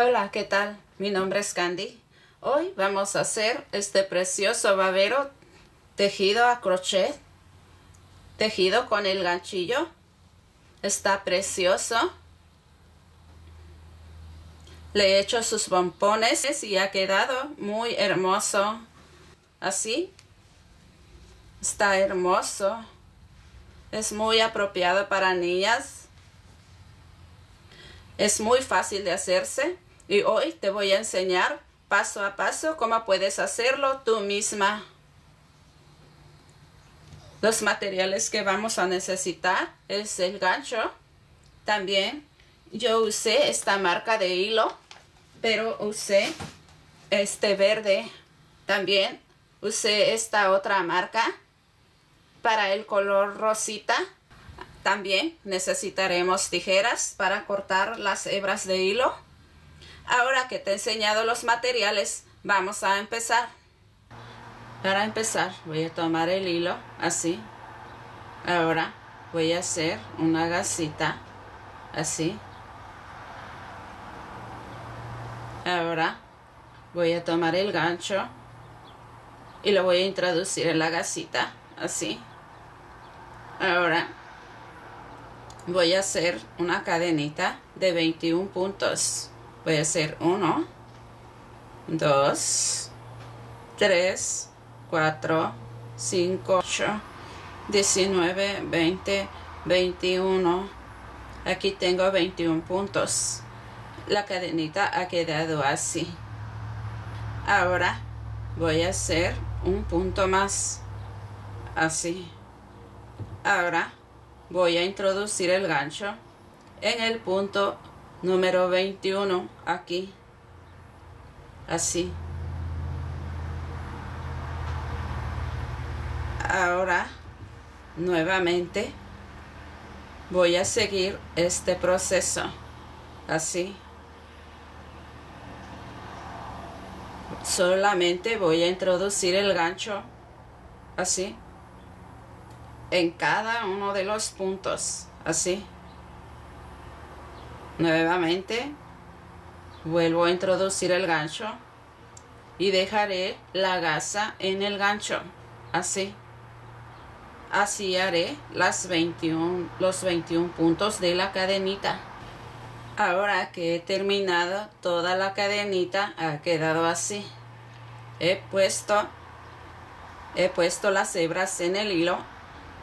Hola, ¿qué tal? Mi nombre es Candy. Hoy vamos a hacer este precioso babero tejido a crochet, tejido con el ganchillo. Está precioso. Le he hecho sus pompones y ha quedado muy hermoso. Así. Está hermoso. Es muy apropiado para niñas. Es muy fácil de hacerse y hoy te voy a enseñar paso a paso cómo puedes hacerlo tú misma. Los materiales que vamos a necesitar es el gancho. También yo usé esta marca de hilo, pero usé este verde. También usé esta otra marca para el color rosita. También necesitaremos tijeras para cortar las hebras de hilo. Ahora que te he enseñado los materiales, vamos a empezar. Para empezar, voy a tomar el hilo así. Ahora voy a hacer una gasita así. Ahora voy a tomar el gancho y lo voy a introducir en la gasita así. Ahora voy a hacer una cadenita de 21 puntos. Voy a hacer 1, 2, 3, 4, 5, 8, 19, 20, 21. Aquí tengo 21 puntos. La cadenita ha quedado así. Ahora voy a hacer un punto más. Así. Ahora voy a introducir el gancho en el punto número 21 aquí. Así. Ahora nuevamente voy a seguir este proceso. Así. Solamente voy a introducir el gancho. Así. En cada uno de los puntos. Así nuevamente vuelvo a introducir el gancho y dejaré la gasa en el gancho. Así así haré las 21 los 21 puntos de la cadenita. Ahora que he terminado toda la cadenita ha quedado así. He puesto he puesto las hebras en el hilo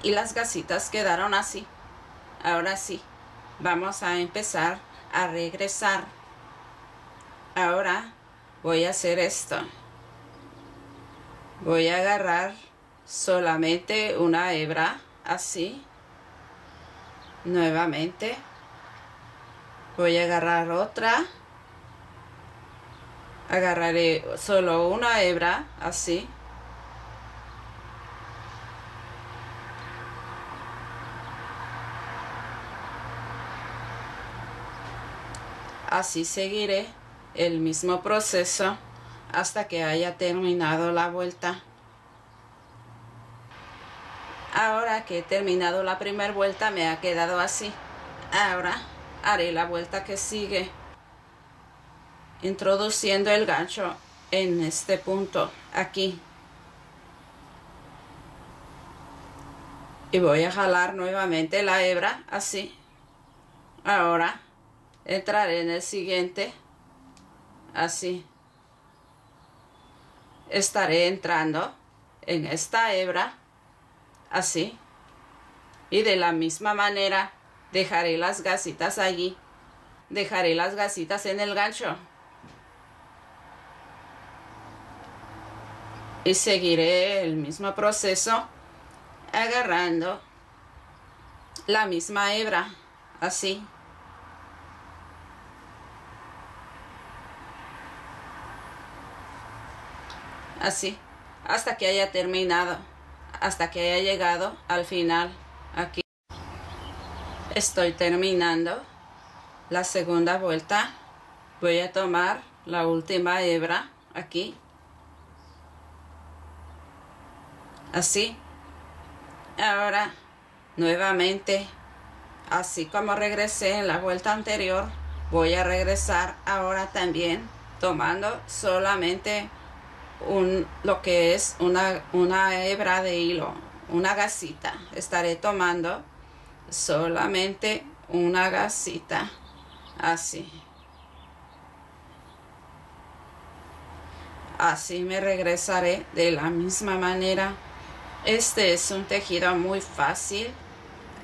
y las gasitas quedaron así. Ahora sí vamos a empezar a regresar. Ahora voy a hacer esto. Voy a agarrar solamente una hebra así nuevamente. Voy a agarrar otra. Agarraré solo una hebra así así seguiré el mismo proceso hasta que haya terminado la vuelta. Ahora que he terminado la primera vuelta me ha quedado así. Ahora haré la vuelta que sigue introduciendo el gancho en este punto aquí. Y voy a jalar nuevamente la hebra así. Ahora entraré en el siguiente. Así. Estaré entrando en esta hebra. Así. Y de la misma manera dejaré las gasitas allí. Dejaré las gasitas en el gancho. Y seguiré el mismo proceso agarrando la misma hebra. Así así hasta que haya terminado hasta que haya llegado al final aquí estoy terminando la segunda vuelta. Voy a tomar la última hebra aquí. Así. Ahora nuevamente así como regresé en la vuelta anterior voy a regresar ahora también tomando solamente un, lo que es una, una hebra de hilo, una gasita. Estaré tomando solamente una gasita así. Así me regresaré de la misma manera. Este es un tejido muy fácil,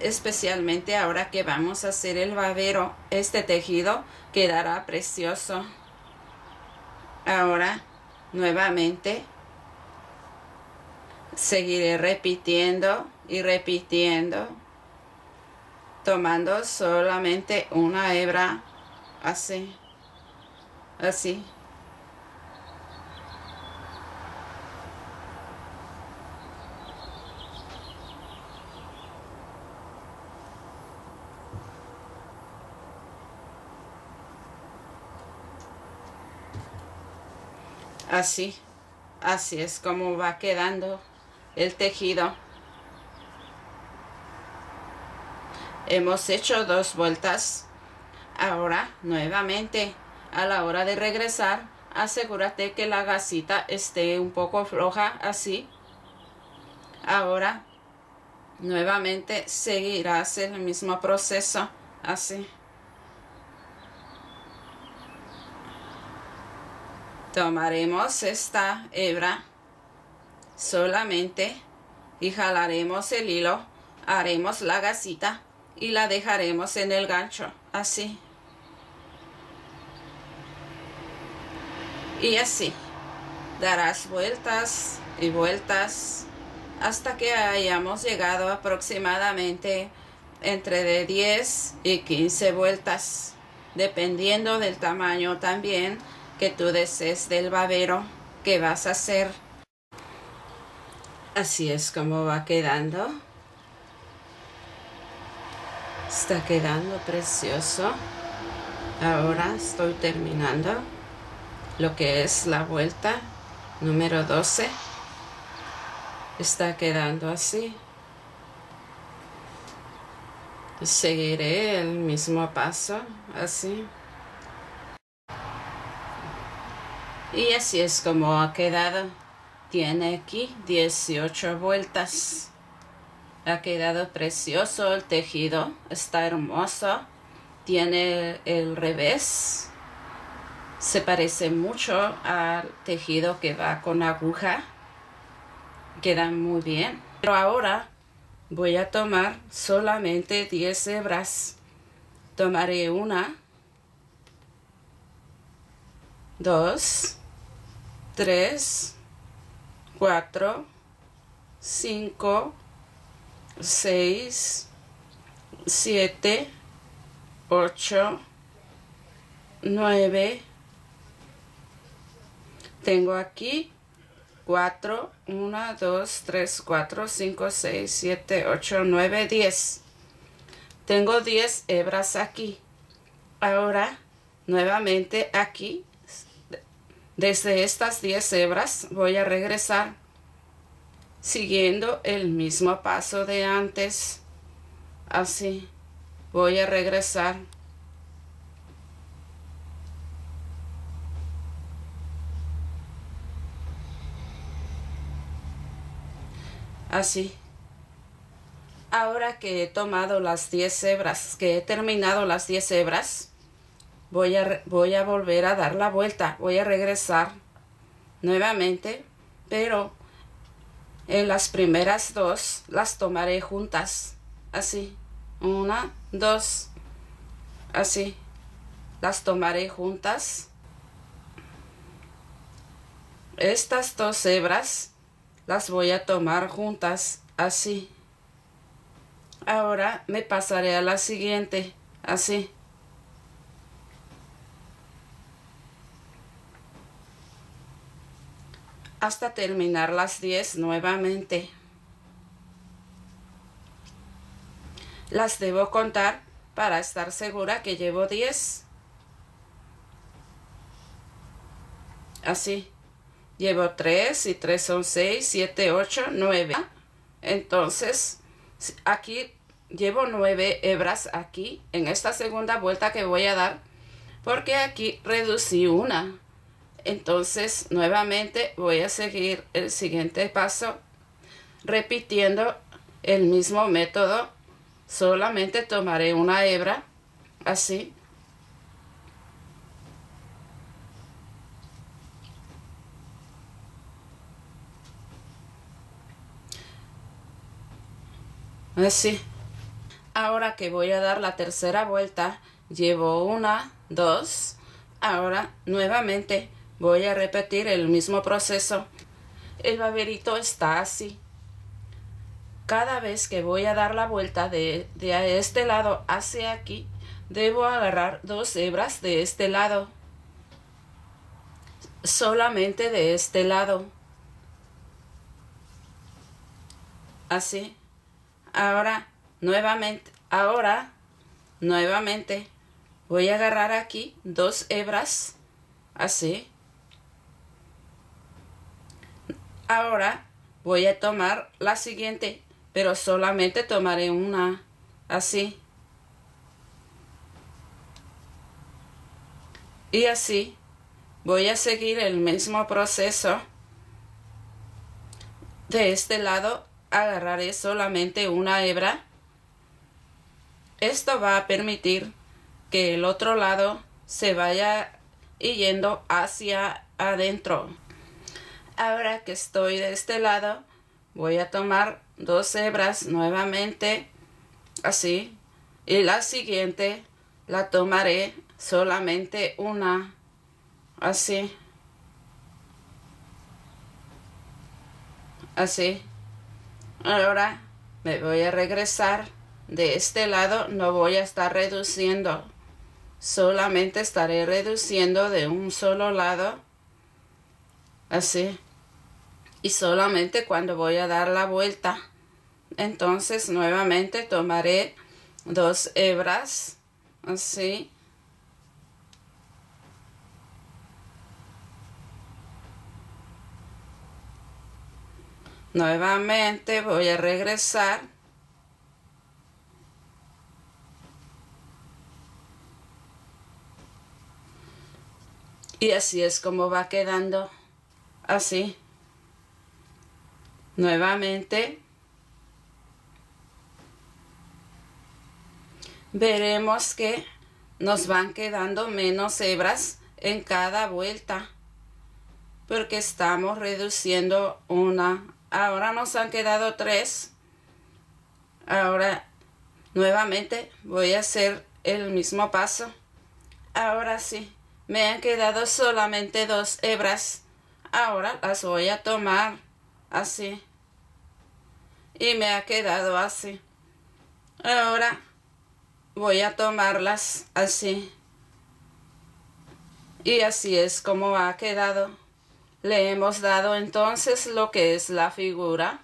especialmente ahora que vamos a hacer el babero. Este tejido quedará precioso. Ahora, nuevamente, seguiré repitiendo y repitiendo, tomando solamente una hebra así, así. Así, así es como va quedando el tejido. Hemos hecho dos vueltas. Ahora, nuevamente, a la hora de regresar, asegúrate que la gasita esté un poco floja, así. Ahora, nuevamente, seguirás el mismo proceso, así. Tomaremos esta hebra solamente y jalaremos el hilo, haremos la gasita y la dejaremos en el gancho, así. Y así, darás vueltas y vueltas hasta que hayamos llegado aproximadamente entre de 10 y 15 vueltas, dependiendo del tamaño también que tú desees del babero que vas a hacer. Así es como va quedando. Está quedando precioso. Ahora estoy terminando lo que es la vuelta número 12. Está quedando así. Seguiré el mismo paso, así. Y así es como ha quedado. Tiene aquí 18 vueltas. Ha quedado precioso el tejido. Está hermoso. Tiene el revés. Se parece mucho al tejido que va con aguja. Queda muy bien. Pero ahora voy a tomar solamente 10 hebras. Tomaré una, dos, 3, 4, 5, 6, 7, 8, 9. Tengo aquí 4, 1, 2, 3, 4, 5, 6, 7, 8, 9, 10. Tengo 10 hebras aquí. Ahora, nuevamente aquí desde estas 10 hebras voy a regresar siguiendo el mismo paso de antes. Así voy a regresar. Así. Ahora que he tomado las 10 hebras, que he terminado las 10 hebras, voy a, voy a volver a dar la vuelta, voy a regresar nuevamente, pero en las primeras dos las tomaré juntas, así, una, dos, así, las tomaré juntas. Estas dos hebras las voy a tomar juntas, así. Ahora me pasaré a la siguiente, así. Hasta terminar las 10 nuevamente. Las debo contar para estar segura que llevo 10. Así. Llevo 3 y 3 son 6, 7, 8, 9. Entonces, aquí llevo 9 hebras aquí en esta segunda vuelta que voy a dar. porque aquí reducí una. Entonces, nuevamente voy a seguir el siguiente paso repitiendo el mismo método. Solamente tomaré una hebra, así. Así. Ahora que voy a dar la tercera vuelta, llevo una, dos. Ahora nuevamente voy a repetir el mismo proceso. El baberito está así. Cada vez que voy a dar la vuelta de, de este lado hacia aquí, debo agarrar dos hebras de este lado. Solamente de este lado. Así. Ahora nuevamente, ahora, nuevamente, voy a agarrar aquí dos hebras, así. Ahora voy a tomar la siguiente, pero solamente tomaré una, así. Y así voy a seguir el mismo proceso. De este lado agarraré solamente una hebra esto va a permitir que el otro lado se vaya yendo hacia adentro. Ahora que estoy de este lado, voy a tomar dos hebras nuevamente, así, y la siguiente la tomaré solamente una, así, así. Ahora me voy a regresar de este lado no voy a estar reduciendo solamente estaré reduciendo de un solo lado así y solamente cuando voy a dar la vuelta entonces nuevamente tomaré dos hebras así nuevamente voy a regresar Y así es como va quedando. Así. Nuevamente. Veremos que nos van quedando menos hebras en cada vuelta. Porque estamos reduciendo una. Ahora nos han quedado tres. Ahora nuevamente voy a hacer el mismo paso. Ahora sí me han quedado solamente dos hebras. Ahora las voy a tomar así. Y me ha quedado así. Ahora voy a tomarlas así. Y así es como ha quedado. Le hemos dado entonces lo que es la figura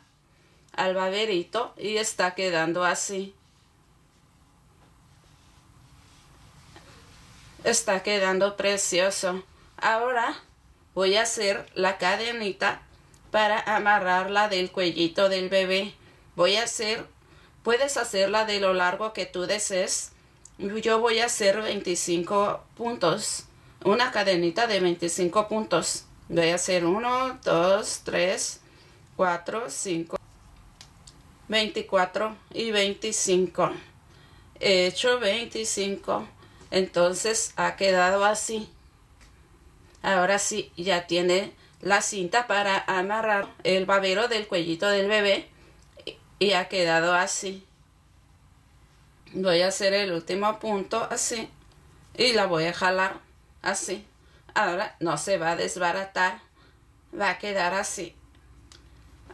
al baberito y está quedando así. está quedando precioso. Ahora voy a hacer la cadenita para amarrarla del cuellito del bebé. Voy a hacer, puedes hacerla de lo largo que tú desees. Yo voy a hacer 25 puntos. Una cadenita de 25 puntos. Voy a hacer 1, 2, 3, 4, 5, 24 y 25. He hecho 25 entonces ha quedado así. Ahora sí, ya tiene la cinta para amarrar el babero del cuellito del bebé y ha quedado así. Voy a hacer el último punto así y la voy a jalar así. Ahora no se va a desbaratar, va a quedar así.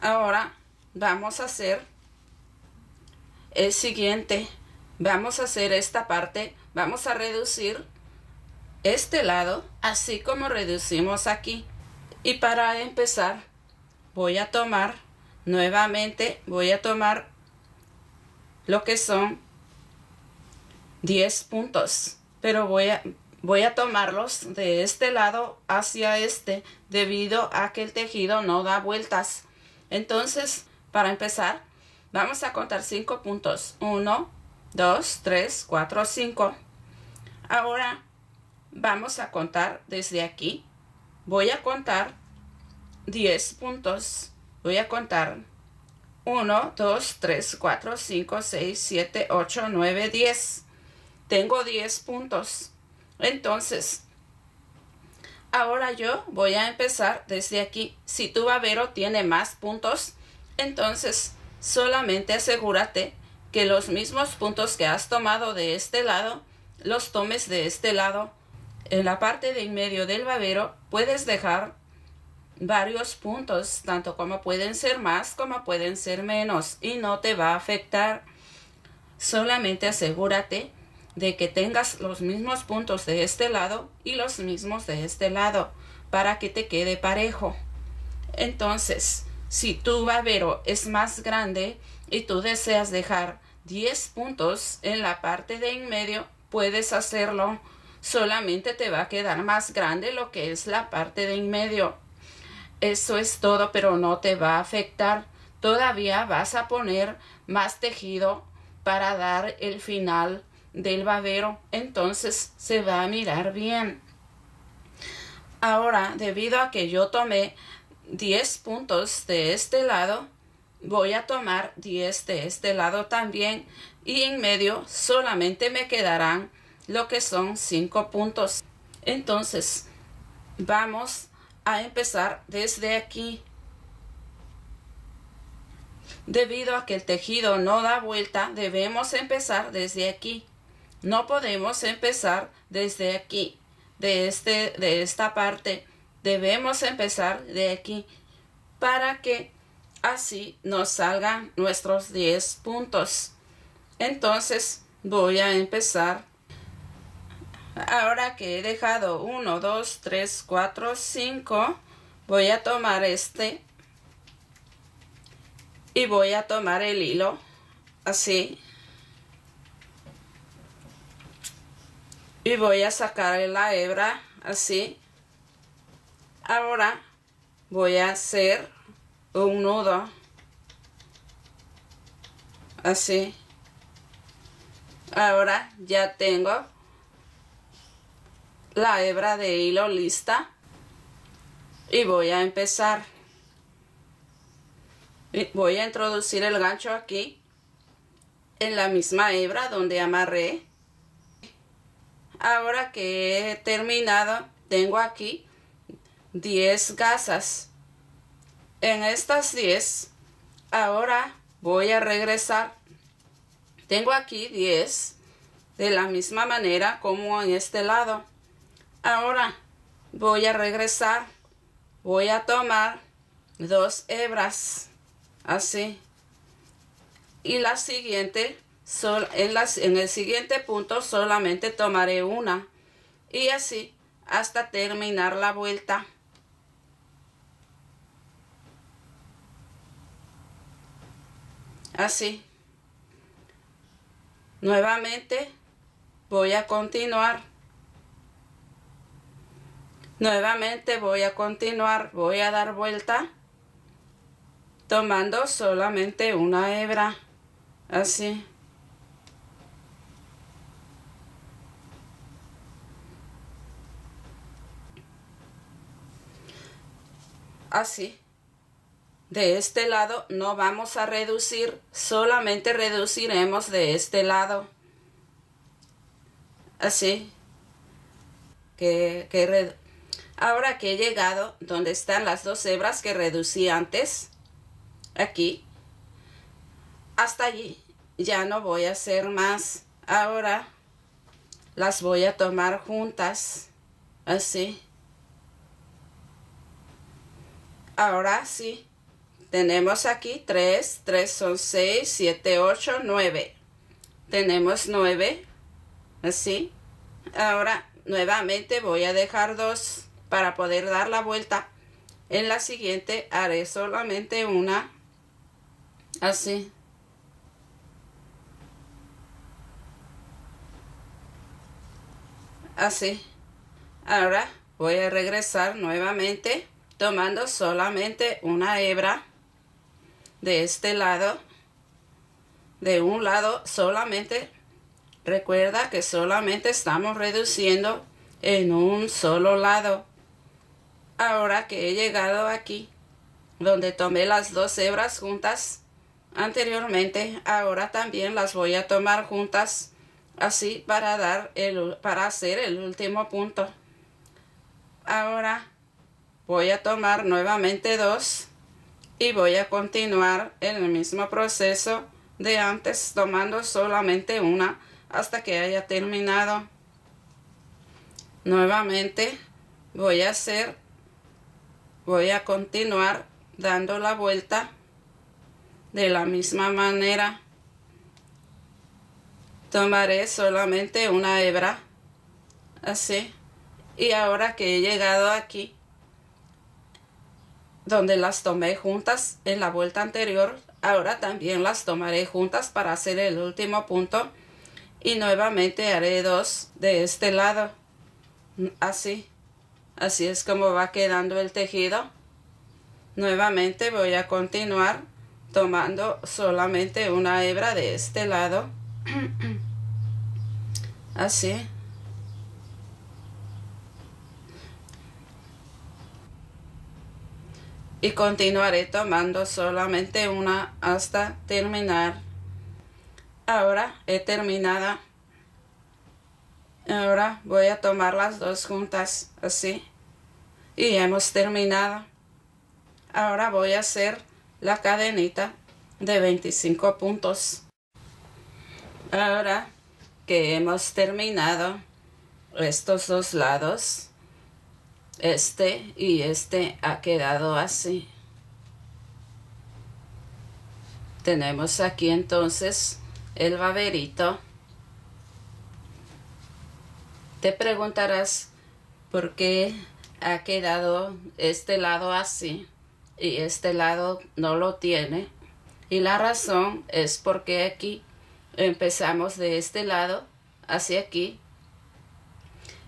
Ahora vamos a hacer el siguiente. Vamos a hacer esta parte Vamos a reducir este lado, así como reducimos aquí. Y para empezar, voy a tomar, nuevamente voy a tomar lo que son 10 puntos. Pero voy a, voy a tomarlos de este lado hacia este, debido a que el tejido no da vueltas. Entonces, para empezar, vamos a contar 5 puntos. 1, 2, 3, 4, 5. Ahora vamos a contar desde aquí. Voy a contar 10 puntos. Voy a contar 1, 2, 3, 4, 5, 6, 7, 8, 9, 10. Tengo 10 puntos. Entonces, ahora yo voy a empezar desde aquí. Si tu babero tiene más puntos, entonces solamente asegúrate que los mismos puntos que has tomado de este lado, los tomes de este lado. En la parte de en medio del babero puedes dejar varios puntos, tanto como pueden ser más como pueden ser menos, y no te va a afectar. Solamente asegúrate de que tengas los mismos puntos de este lado y los mismos de este lado para que te quede parejo. Entonces, si tu babero es más grande y tú deseas dejar 10 puntos en la parte de en medio, puedes hacerlo. Solamente te va a quedar más grande lo que es la parte de en medio eso es todo, pero no te va a afectar. Todavía vas a poner más tejido para dar el final del babero. Entonces se va a mirar bien. Ahora, debido a que yo tomé 10 puntos de este lado, voy a tomar 10 de este lado también y en medio solamente me quedarán lo que son 5 puntos. Entonces, vamos a empezar desde aquí. Debido a que el tejido no da vuelta, debemos empezar desde aquí. No podemos empezar desde aquí, de, este, de esta parte. Debemos empezar de aquí para que así nos salgan nuestros 10 puntos. Entonces voy a empezar Ahora que he dejado 1, 2, 3, 4, 5, voy a tomar este y voy a tomar el hilo así. Y voy a sacar la hebra así. Ahora voy a hacer un nudo así. Ahora ya tengo la hebra de hilo lista y voy a empezar. Voy a introducir el gancho aquí en la misma hebra donde amarré. Ahora que he terminado tengo aquí 10 gasas. En estas 10 ahora voy a regresar. Tengo aquí 10 de la misma manera como en este lado Ahora voy a regresar. Voy a tomar dos hebras. Así. Y la siguiente, en, las, en el siguiente punto solamente tomaré una. Y así hasta terminar la vuelta. Así. Nuevamente voy a continuar Nuevamente voy a continuar, voy a dar vuelta tomando solamente una hebra, así. Así. De este lado no vamos a reducir, solamente reduciremos de este lado. Así. Que, que Ahora que he llegado donde están las dos hebras que reducí antes, aquí, hasta allí, ya no voy a hacer más. Ahora las voy a tomar juntas, así. Ahora sí, tenemos aquí tres, tres son seis, siete, ocho, nueve. Tenemos nueve, así. Ahora nuevamente voy a dejar dos para poder dar la vuelta. En la siguiente haré solamente una así. Así. Ahora voy a regresar nuevamente tomando solamente una hebra de este lado. De un lado solamente. Recuerda que solamente estamos reduciendo en un solo lado. Ahora que he llegado aquí, donde tomé las dos hebras juntas anteriormente, ahora también las voy a tomar juntas así para dar el para hacer el último punto. Ahora voy a tomar nuevamente dos y voy a continuar en el mismo proceso de antes tomando solamente una hasta que haya terminado. Nuevamente voy a hacer, voy a continuar dando la vuelta de la misma manera. Tomaré solamente una hebra, así. Y ahora que he llegado aquí, donde las tomé juntas en la vuelta anterior, ahora también las tomaré juntas para hacer el último punto y nuevamente haré dos de este lado así así es como va quedando el tejido. Nuevamente voy a continuar tomando solamente una hebra de este lado. Así. Y continuaré tomando solamente una hasta terminar. Ahora he terminado ahora voy a tomar las dos juntas así. Y hemos terminado. Ahora voy a hacer la cadenita de 25 puntos. Ahora que hemos terminado estos dos lados este y este ha quedado así. Tenemos aquí entonces el baberito. Te preguntarás por qué ha quedado este lado así y este lado no lo tiene. Y la razón es porque aquí empezamos de este lado hacia aquí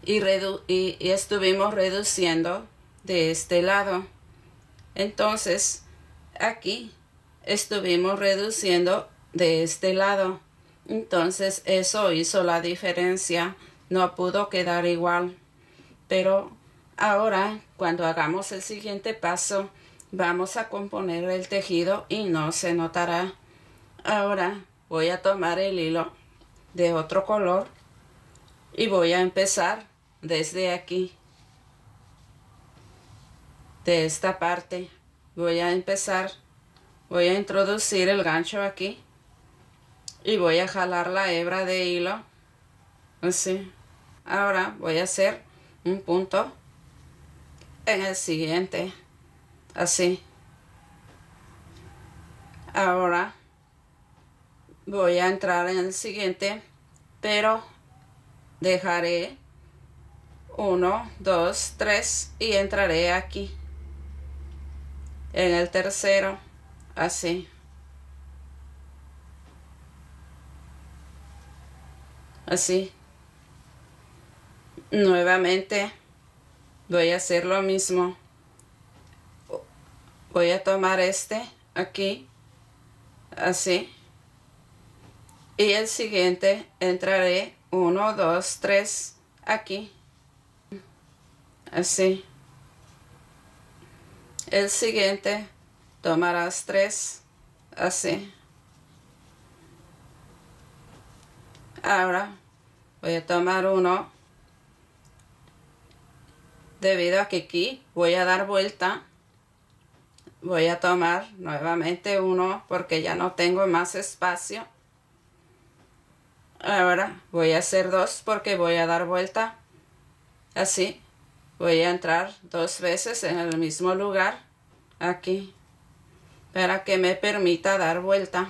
y, y, estuvimos reduciendo de este lado. Entonces, aquí estuvimos reduciendo de este lado. Entonces eso hizo la diferencia. No pudo quedar igual. Pero ahora, cuando hagamos el siguiente paso, vamos a componer el tejido y no se notará. Ahora voy a tomar el hilo de otro color y voy a empezar desde aquí. De esta parte voy a empezar, voy a introducir el gancho aquí y voy a jalar la hebra de hilo así ahora voy a hacer un punto en el siguiente. Así. Ahora voy a entrar en el siguiente pero dejaré uno, dos, tres y entraré aquí. En el tercero así. Así nuevamente voy a hacer lo mismo. Voy a tomar este aquí así. Y el siguiente entraré 1 2 3 aquí. Así. El siguiente tomarás tres así. Ahora voy a tomar uno. Debido a que aquí voy a dar vuelta, voy a tomar nuevamente uno porque ya no tengo más espacio. Ahora voy a hacer dos porque voy a dar vuelta. Así voy a entrar dos veces en el mismo lugar aquí para que me permita dar vuelta.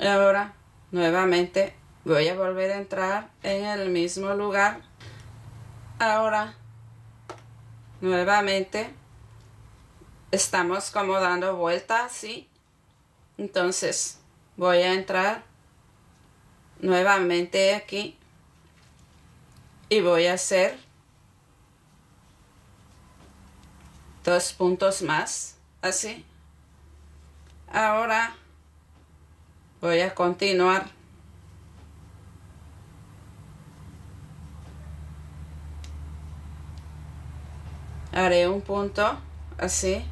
Ahora nuevamente voy a volver a entrar en el mismo lugar ahora nuevamente estamos como dando vueltas ¿sí? entonces voy a entrar nuevamente aquí y voy a hacer dos puntos más así ahora voy a continuar haré un punto así.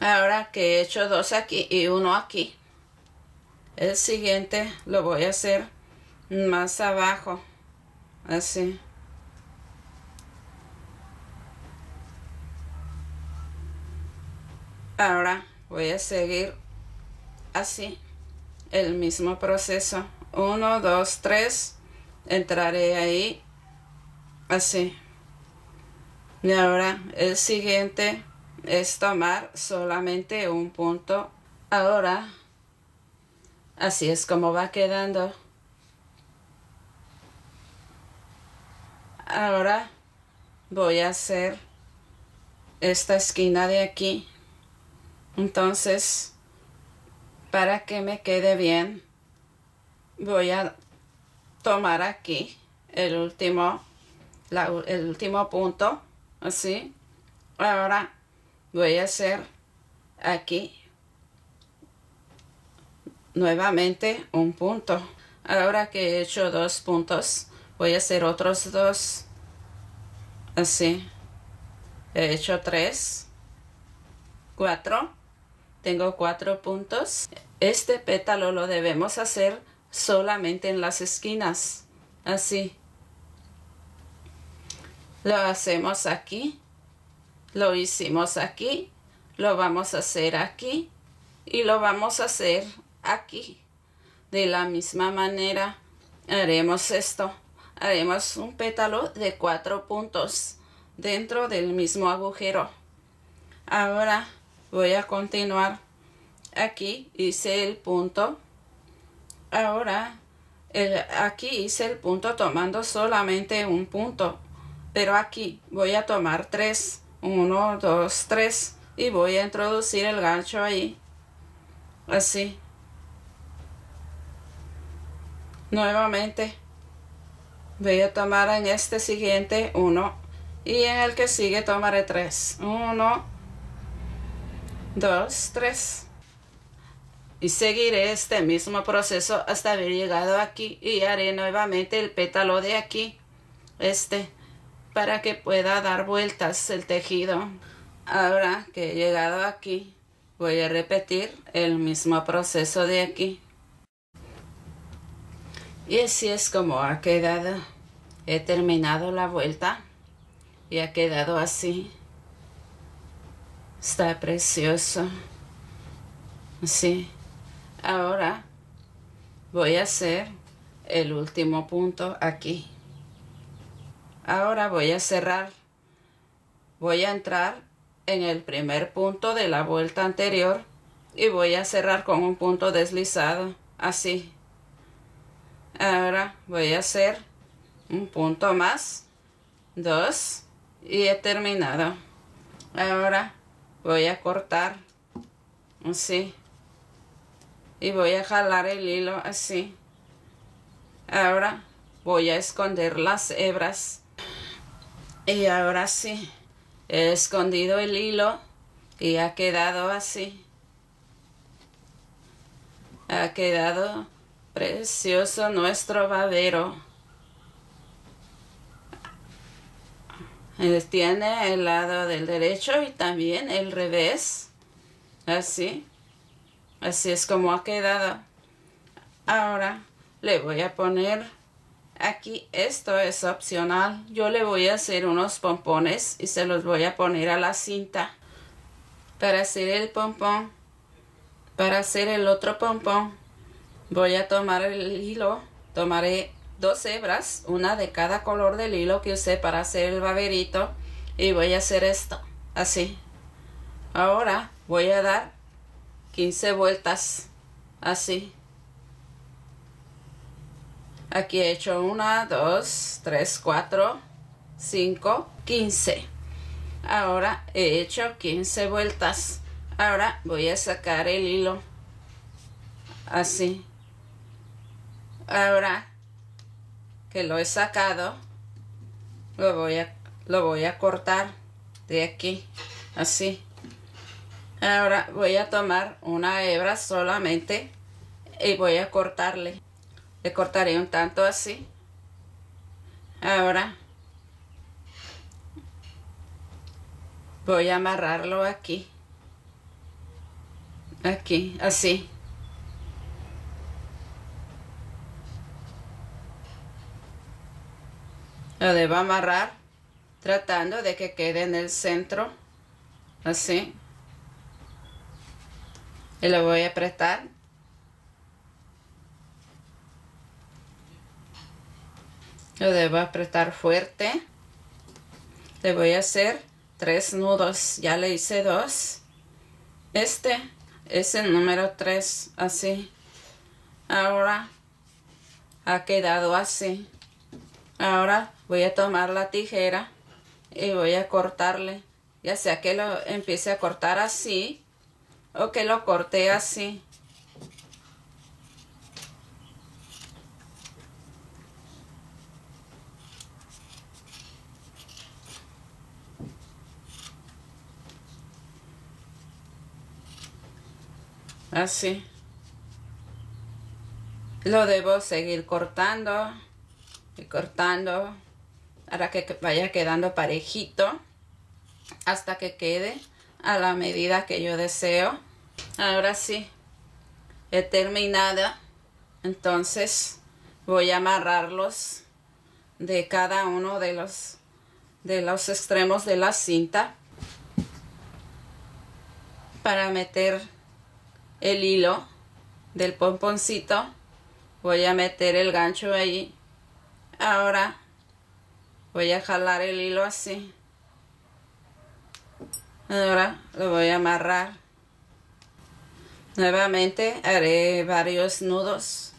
Ahora que he hecho dos aquí y uno aquí. El siguiente lo voy a hacer más abajo así. Ahora voy a seguir así el mismo proceso. 1 2 3 entraré ahí así y ahora el siguiente es tomar solamente un punto. Ahora así es como va quedando. Ahora voy a hacer esta esquina de aquí. Entonces para que me quede bien voy a tomar aquí el último el último punto así ahora voy a hacer aquí nuevamente un punto. Ahora que he hecho dos puntos voy a hacer otros dos. Así. He hecho tres cuatro. Tengo cuatro puntos. Este pétalo lo debemos hacer solamente en las esquinas. Así lo hacemos aquí lo hicimos aquí, lo vamos a hacer aquí y lo vamos a hacer aquí. De la misma manera haremos esto. Haremos un pétalo de cuatro puntos dentro del mismo agujero. Ahora voy a continuar. Aquí hice el punto. Ahora aquí hice el punto tomando solamente un punto. Pero aquí voy a tomar tres. 1, 2, 3 y voy a introducir el gancho ahí. Así. Nuevamente. Voy a tomar en este siguiente 1 y en el que sigue tomaré 3 1 2 3 y seguiré este mismo proceso hasta haber llegado aquí y haré nuevamente el pétalo de aquí este para que pueda dar vueltas el tejido. Ahora que he llegado aquí, voy a repetir el mismo proceso de aquí. Y así es como ha quedado. He terminado la vuelta y ha quedado así. Está precioso. Sí. Ahora voy a hacer el último punto aquí. Ahora voy a cerrar. Voy a entrar en el primer punto de la vuelta anterior y voy a cerrar con un punto deslizado, así. Ahora voy a hacer un punto más, dos, y he terminado. Ahora voy a cortar, así, y voy a jalar el hilo así. Ahora voy a esconder las hebras y ahora sí, he escondido el hilo y ha quedado así. Ha quedado precioso nuestro babero. Tiene el lado del derecho y también el revés. Así. Así es como ha quedado. Ahora le voy a poner Aquí esto es opcional. Yo le voy a hacer unos pompones y se los voy a poner a la cinta. Para hacer el pompón, para hacer el otro pompón, voy a tomar el hilo. Tomaré dos hebras, una de cada color del hilo que usé para hacer el baberito. Y voy a hacer esto, así. Ahora voy a dar 15 vueltas, así. Aquí he hecho una, dos, tres, cuatro, cinco, quince. Ahora he hecho 15 vueltas. Ahora voy a sacar el hilo. Así. Ahora que lo he sacado, lo voy a, lo voy a cortar de aquí. Así. Ahora voy a tomar una hebra solamente y voy a cortarle le cortaré un tanto así ahora voy a amarrarlo aquí. Aquí, así. Lo debo amarrar tratando de que quede en el centro. Así. Y lo voy a apretar. Lo debo apretar fuerte. Le voy a hacer tres nudos. Ya le hice dos. Este es el número tres. Así. Ahora ha quedado así. Ahora voy a tomar la tijera y voy a cortarle. Ya sea que lo empiece a cortar así o que lo corte así. Así. Lo debo seguir cortando y cortando para que vaya quedando parejito hasta que quede a la medida que yo deseo. Ahora sí, he terminado. Entonces voy a amarrarlos de cada uno de los de los extremos de la cinta para meter el hilo del pomponcito. Voy a meter el gancho ahí. Ahora voy a jalar el hilo así. Ahora lo voy a amarrar. Nuevamente haré varios nudos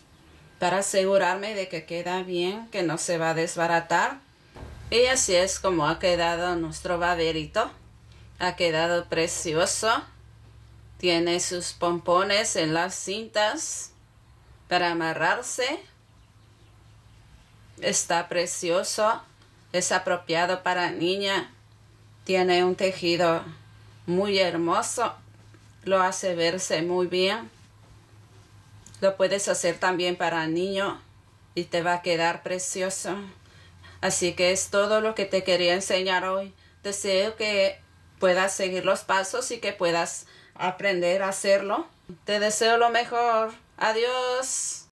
para asegurarme de que queda bien que no se va a desbaratar. Y así es como ha quedado nuestro baberito ha quedado precioso tiene sus pompones en las cintas para amarrarse. Está precioso. Es apropiado para niña. Tiene un tejido muy hermoso. Lo hace verse muy bien. Lo puedes hacer también para niño y te va a quedar precioso. Así que es todo lo que te quería enseñar hoy. Deseo que puedas seguir los pasos y que puedas aprender a hacerlo. Te deseo lo mejor. Adiós.